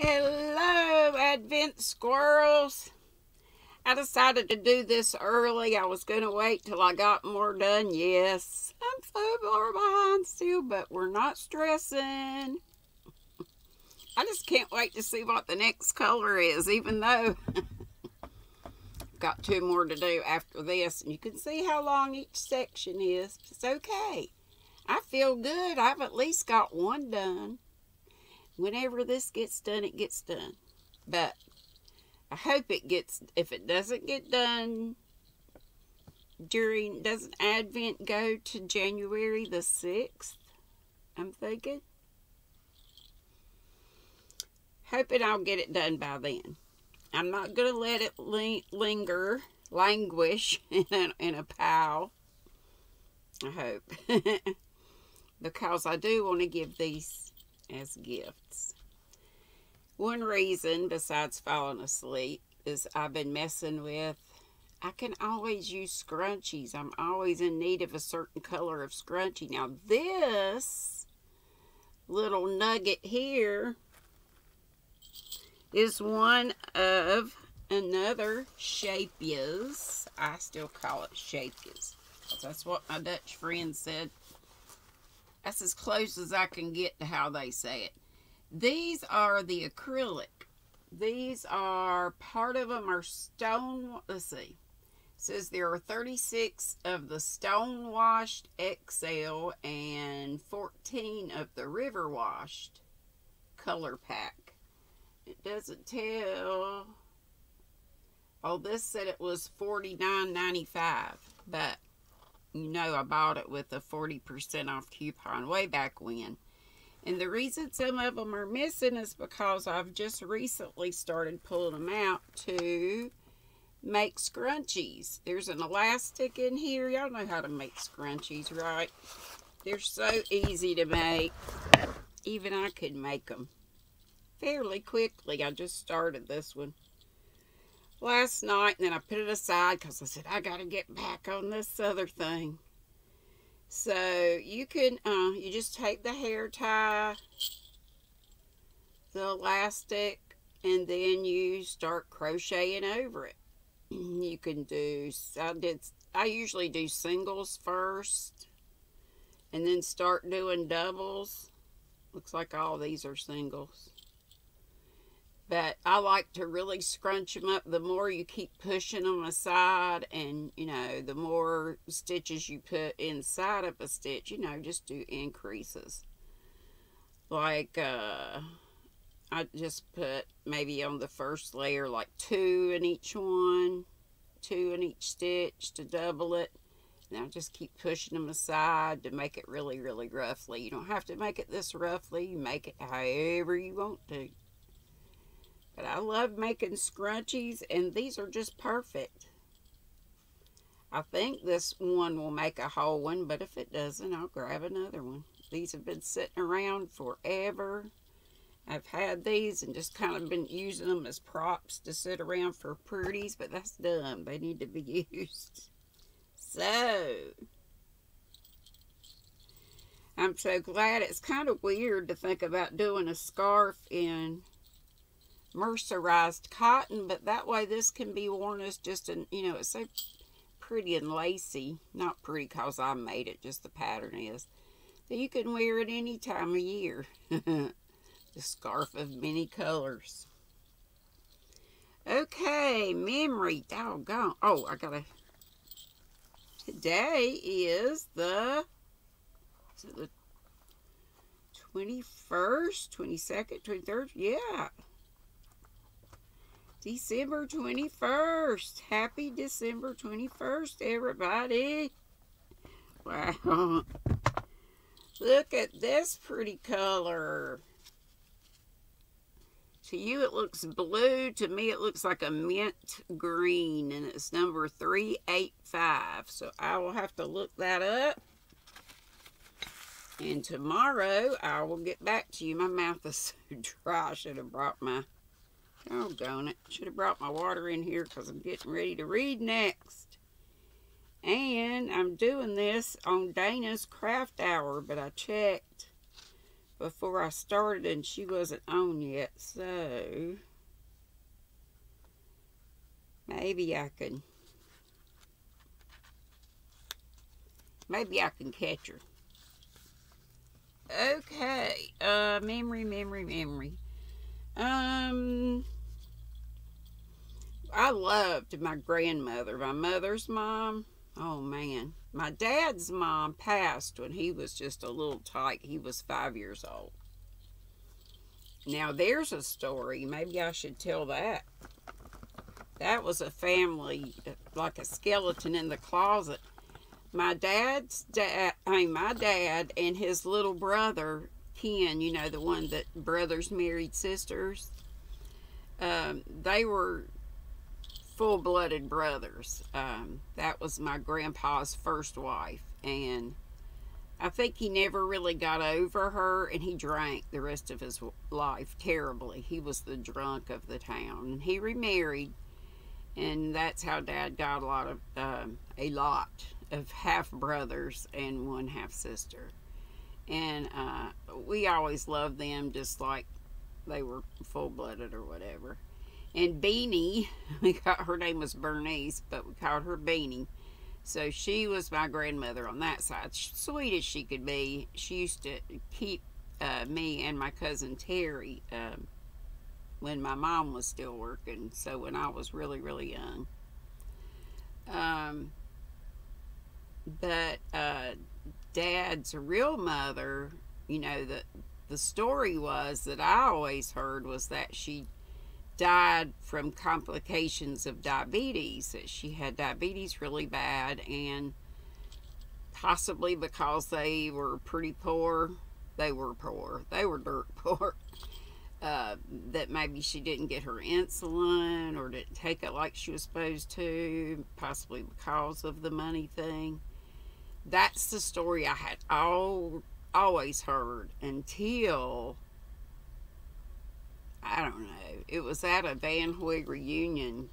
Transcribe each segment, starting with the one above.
Hello, Advent Squirrels. I decided to do this early. I was going to wait till I got more done. Yes, I'm so far behind still, but we're not stressing. I just can't wait to see what the next color is, even though I've got two more to do after this. And you can see how long each section is. It's okay. I feel good. I've at least got one done whenever this gets done, it gets done. But I hope it gets, if it doesn't get done during, doesn't Advent go to January the 6th? I'm thinking. Hoping I'll get it done by then. I'm not going to let it linger, languish in a, in a pile. I hope. because I do want to give these as gifts. One reason, besides falling asleep, is I've been messing with, I can always use scrunchies. I'm always in need of a certain color of scrunchie. Now this little nugget here is one of another Shapias. I still call it Shapias. That's what my Dutch friend said that's as close as I can get to how they say it. These are the acrylic. These are, part of them are stone, let's see. It says there are 36 of the stone washed XL and 14 of the river washed color pack. It doesn't tell. Oh, this said it was $49.95, but you know I bought it with a 40% off coupon way back when. And the reason some of them are missing is because I've just recently started pulling them out to make scrunchies. There's an elastic in here. Y'all know how to make scrunchies, right? They're so easy to make. Even I could make them fairly quickly. I just started this one last night and then I put it aside because I said I got to get back on this other thing. So you can, uh, you just take the hair tie, the elastic, and then you start crocheting over it. You can do, I did, I usually do singles first and then start doing doubles. Looks like all these are singles. But I like to really scrunch them up. The more you keep pushing them aside and, you know, the more stitches you put inside of a stitch, you know, just do increases. Like, uh, I just put maybe on the first layer like two in each one, two in each stitch to double it. Now just keep pushing them aside to make it really, really roughly. You don't have to make it this roughly. You make it however you want to. But I love making scrunchies, and these are just perfect. I think this one will make a whole one, but if it doesn't, I'll grab another one. These have been sitting around forever. I've had these and just kind of been using them as props to sit around for pretties, but that's dumb. They need to be used. So, I'm so glad. It's kind of weird to think about doing a scarf in mercerized cotton, but that way this can be worn as just an, you know, it's so pretty and lacy. Not pretty because I made it, just the pattern is. That you can wear it any time of year. the scarf of many colors. Okay, memory. Doggone. Oh, I gotta. Today is the. Is the 21st, 22nd, 23rd? Yeah. December 21st. Happy December 21st, everybody. Wow. Look at this pretty color. To you it looks blue. To me it looks like a mint green. And it's number 385. So I will have to look that up. And tomorrow I will get back to you. My mouth is so dry. I should have brought my Doggone it. Should have brought my water in here because I'm getting ready to read next. And I'm doing this on Dana's Craft Hour, but I checked. before I started and she wasn't on yet, so maybe I can maybe I can catch her. Okay, uh, memory, memory, memory. Um, I loved my grandmother, my mother's mom. Oh man, my dad's mom passed when he was just a little tyke. He was five years old. Now there's a story. Maybe I should tell that. That was a family, like a skeleton in the closet. My dad's dad, I mean, my dad and his little brother, Ken, you know, the one that brothers married sisters, um, they were full blooded brothers. Um, that was my grandpa's first wife. And I think he never really got over her and he drank the rest of his life terribly. He was the drunk of the town. And he remarried. And that's how dad got a lot of, um, a lot of half brothers and one half sister. And uh, we always loved them just like they were full blooded or whatever. And Beanie, we got her name was Bernice, but we called her Beanie. So she was my grandmother on that side. Sweet as she could be. She used to keep uh, me and my cousin Terry um, when my mom was still working. So when I was really, really young. Um, but uh, Dad's real mother, you know, the the story was that I always heard was that she died from complications of diabetes. She had diabetes really bad, and possibly because they were pretty poor, they were poor, they were dirt poor. Uh, that maybe she didn't get her insulin or didn't take it like she was supposed to, possibly because of the money thing. That's the story I had all always heard until I don't know. It was at a Van Hoyt reunion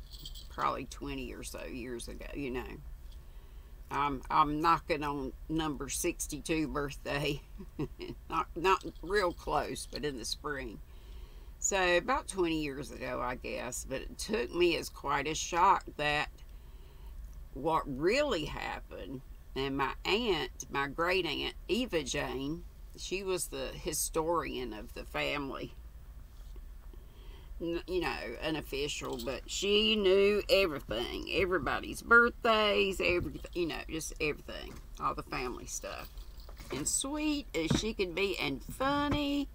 probably 20 or so years ago, you know. I'm I'm knocking on number 62 birthday. not not real close, but in the spring. So about 20 years ago, I guess, but it took me as quite a shock that what really happened and my aunt, my great aunt Eva Jane, she was the historian of the family you know, an official, but she knew everything. Everybody's birthdays, everything, you know, just everything. All the family stuff. And sweet as she could be and funny,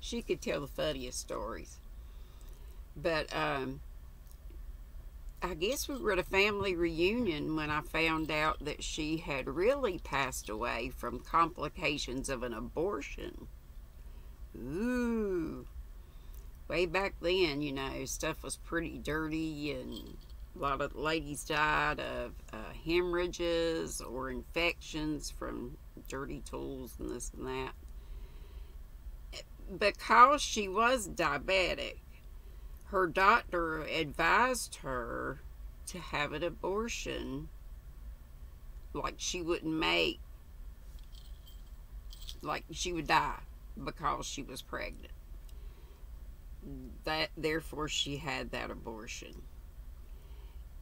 she could tell the funniest stories. But, um, I guess we were at a family reunion when I found out that she had really passed away from complications of an abortion. Ooh way back then, you know, stuff was pretty dirty and a lot of ladies died of uh, hemorrhages or infections from dirty tools and this and that. Because she was diabetic, her doctor advised her to have an abortion like she wouldn't make, like she would die because she was pregnant that therefore she had that abortion.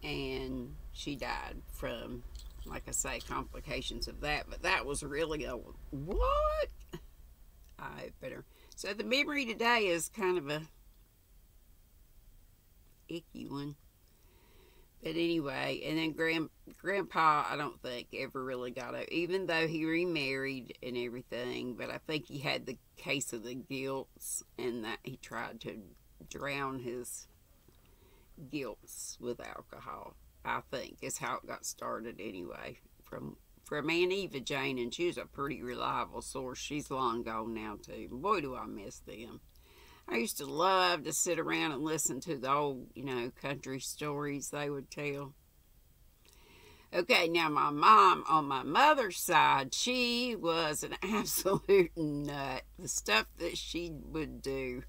And she died from like i say complications of that but that was really a what? I better so the memory today is kind of a icky one but anyway, and then grand, Grandpa, I don't think ever really got it, even though he remarried and everything. But I think he had the case of the guilts, and that he tried to drown his guilts with alcohol. I think is how it got started anyway. From from Aunt Eva Jane, and she was a pretty reliable source. She's long gone now too. Boy, do I miss them. I used to love to sit around and listen to the old, you know, country stories they would tell. Okay, now my mom on my mother's side, she was an absolute nut. The stuff that she would do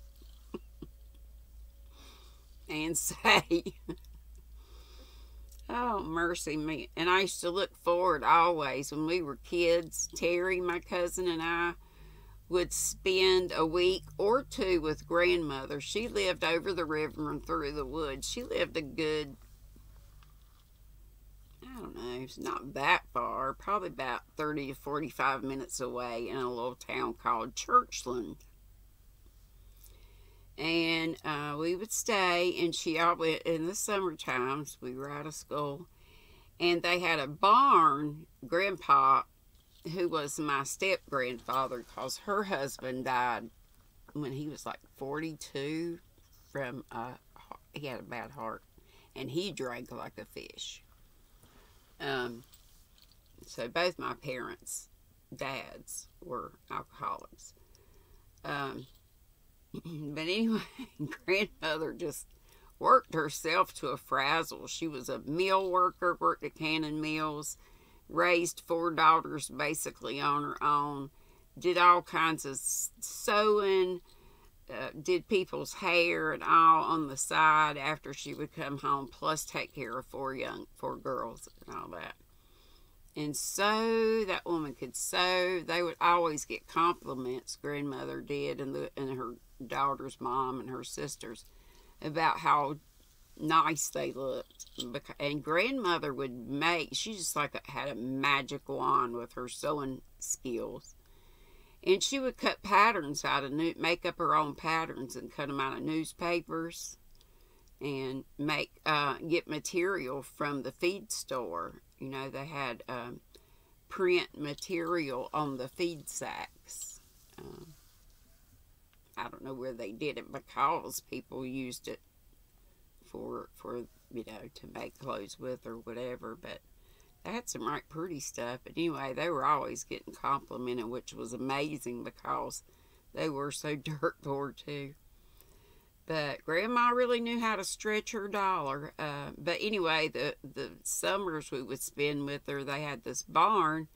and say. oh, mercy me. And I used to look forward always when we were kids. Terry, my cousin, and I would spend a week or two with grandmother. She lived over the river and through the woods. She lived a good, I don't know, it's not that far, probably about 30 to 45 minutes away in a little town called Churchland. And uh, we would stay, and she always, in the summer times, we were out of school, and they had a barn. Grandpa who was my step grandfather because her husband died when he was like 42 from uh he had a bad heart and he drank like a fish. Um so both my parents dads were alcoholics. Um but anyway grandmother just worked herself to a frazzle. She was a mill worker worked at cannon mills raised four daughters basically on her own, did all kinds of sewing, uh, did people's hair and all on the side after she would come home, plus take care of four young, four girls and all that. And so that woman could sew. They would always get compliments, grandmother did, and, the, and her daughter's mom and her sisters, about how nice they looked. And grandmother would make, she just like had a magic wand with her sewing skills. And she would cut patterns out of, new, make up her own patterns and cut them out of newspapers and make, uh, get material from the feed store. You know, they had um, print material on the feed sacks. Um, I don't know where they did it because people used it for for you know to make clothes with or whatever but they had some right pretty stuff. But anyway they were always getting complimented which was amazing because they were so dirt poor too. But grandma really knew how to stretch her dollar uh, but anyway the the summers we would spend with her they had this barn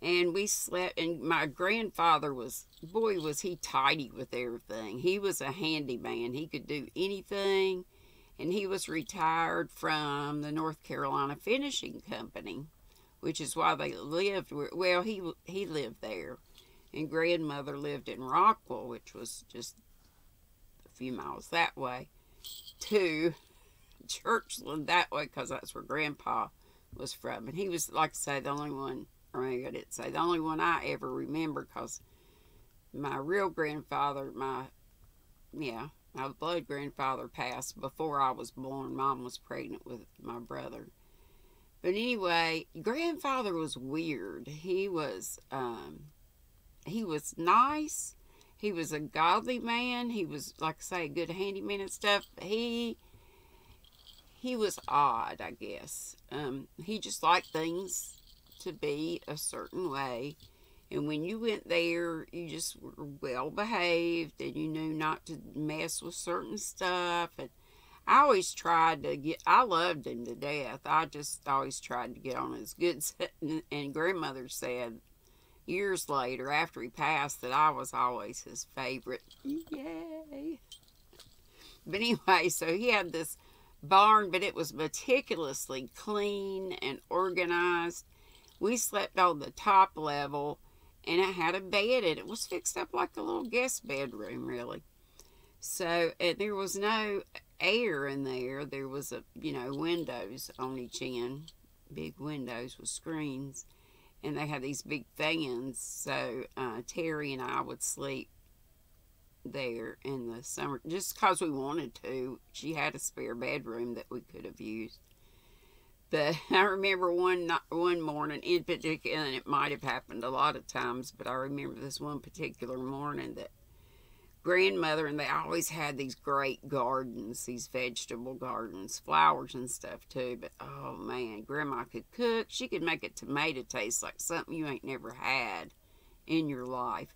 and we slept and my grandfather was boy was he tidy with everything. He was a handyman. He could do anything and he was retired from the North Carolina Finishing Company, which is why they lived. Well, he he lived there, and grandmother lived in Rockwell, which was just a few miles that way, to Churchland that way, because that's where Grandpa was from, and he was like I say the only one. Or maybe I didn't say the only one I ever remember, because my real grandfather, my yeah, my blood grandfather passed before I was born. Mom was pregnant with my brother. But anyway, grandfather was weird. He was um he was nice. He was a godly man. He was like I say, a good handyman and stuff. He he was odd, I guess. Um, he just liked things to be a certain way. And when you went there, you just were well behaved and you knew not to mess with certain stuff. And I always tried to get, I loved him to death. I just always tried to get on his good side. And grandmother said years later, after he passed, that I was always his favorite. Yay! But anyway, so he had this barn, but it was meticulously clean and organized. We slept on the top level and it had a bed and it was fixed up like a little guest bedroom really. So there was no air in there. There was a you know windows on each end big windows with screens and they had these big fans. So uh, terry and i would sleep there in the summer just because we wanted to. She had a spare bedroom that we could have used but I remember one one morning in particular, and it might have happened a lot of times, but I remember this one particular morning that grandmother and they always had these great gardens, these vegetable gardens, flowers and stuff too. But oh man, grandma could cook. She could make a tomato taste like something you ain't never had in your life.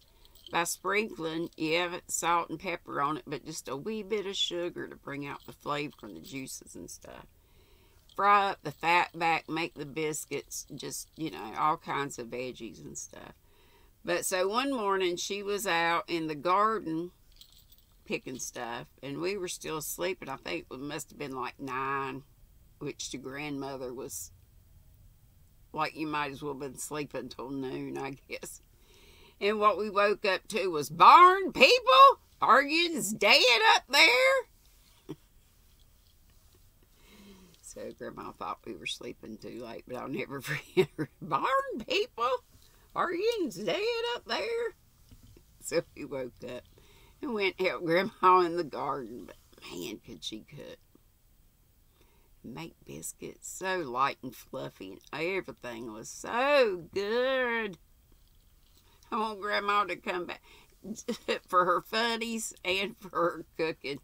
By sprinkling, yeah, salt and pepper on it, but just a wee bit of sugar to bring out the flavor and the juices and stuff fry up the fat back, make the biscuits, just, you know, all kinds of veggies and stuff. But so one morning she was out in the garden picking stuff, and we were still sleeping. I think it must have been like nine, which to grandmother was like you might as well have been sleeping till noon, I guess. And what we woke up to was barn people. You dead up there? So Grandma thought we were sleeping too late, but I'll never forget. Barn people? Are you dead up there? So we woke up and went help Grandma in the garden. But man, could she cook. Make biscuits so light and fluffy, and everything was so good. I want Grandma to come back for her funnies and for her cooking.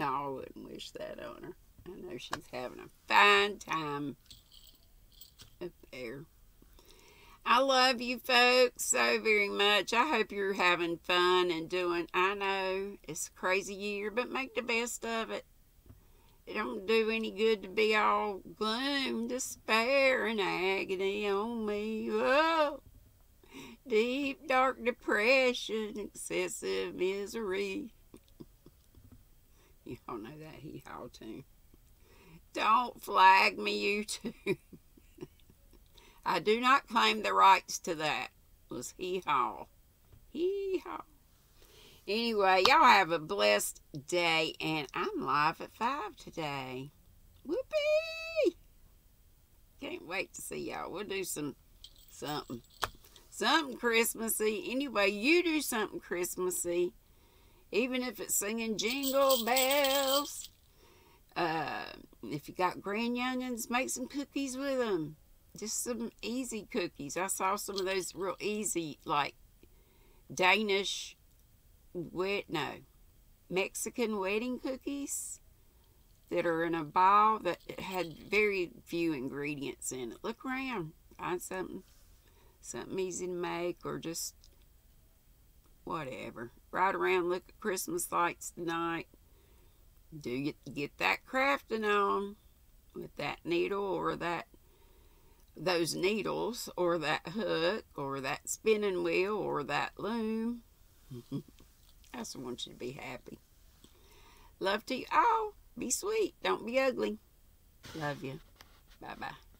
No, I wouldn't wish that on her. I know she's having a fine time up there. I love you folks so very much. I hope you're having fun and doing, I know it's a crazy year, but make the best of it. It don't do any good to be all gloom, despair, and agony on me. Whoa! Deep, dark depression, excessive misery. Y'all know that hee haw tune. Don't flag me, you two. I do not claim the rights to that. It was hee haw. Hee haw. Anyway, y'all have a blessed day, and I'm live at 5 today. Whoopee! Can't wait to see y'all. We'll do some something. Something Christmassy. Anyway, you do something Christmassy. Even if it's singing jingle bells. Uh, if you got grand onions, make some cookies with them just some easy cookies. I saw some of those real easy, like Danish, wet no, Mexican wedding cookies that are in a ball that had very few ingredients in it. Look around, find something, something easy to make, or just whatever. Ride around, look at Christmas lights tonight. Do you get that crafting on with that needle or that those needles or that hook or that spinning wheel or that loom. I just want you to be happy. Love to you all. Be sweet. Don't be ugly. Love you. Bye-bye.